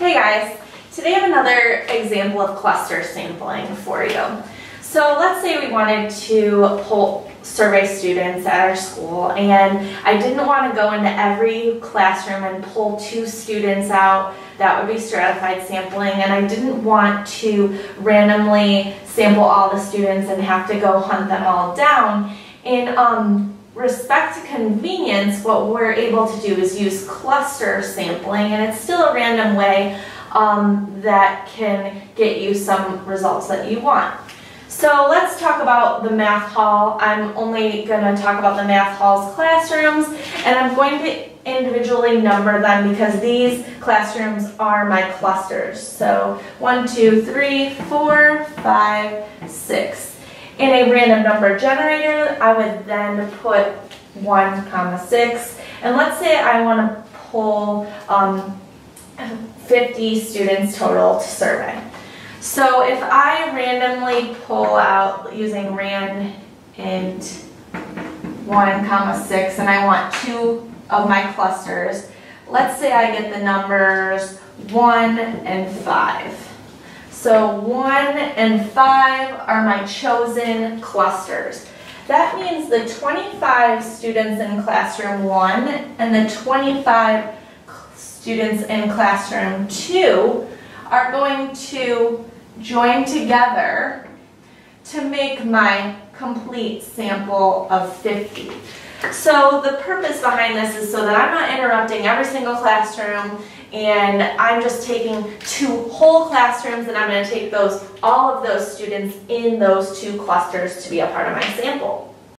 Hey guys, today I have another example of cluster sampling for you. So let's say we wanted to pull survey students at our school and I didn't want to go into every classroom and pull two students out. That would be stratified sampling and I didn't want to randomly sample all the students and have to go hunt them all down. In um, respect to convenience, what we're able to do is use cluster sampling, and it's still a random way um, that can get you some results that you want. So let's talk about the math hall. I'm only going to talk about the math hall's classrooms, and I'm going to individually number them because these classrooms are my clusters. So one, two, three, four, five, six. In a random number generator, I would then put 1 comma 6. And let's say I want to pull um, 50 students total to survey. So if I randomly pull out using rand int 1 comma 6 and I want two of my clusters, let's say I get the numbers 1 and 5. So one and five are my chosen clusters. That means the 25 students in classroom one and the 25 students in classroom two are going to join together to make my complete sample of 50. So the purpose behind this is so that I'm not interrupting every single classroom and I'm just taking two whole classrooms and I'm going to take those all of those students in those two clusters to be a part of my sample.